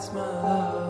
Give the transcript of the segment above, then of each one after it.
that's my love.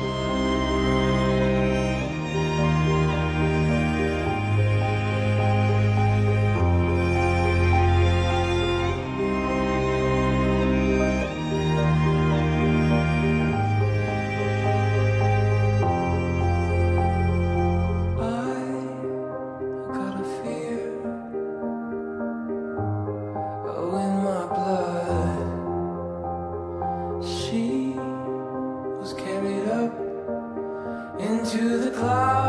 to the clouds.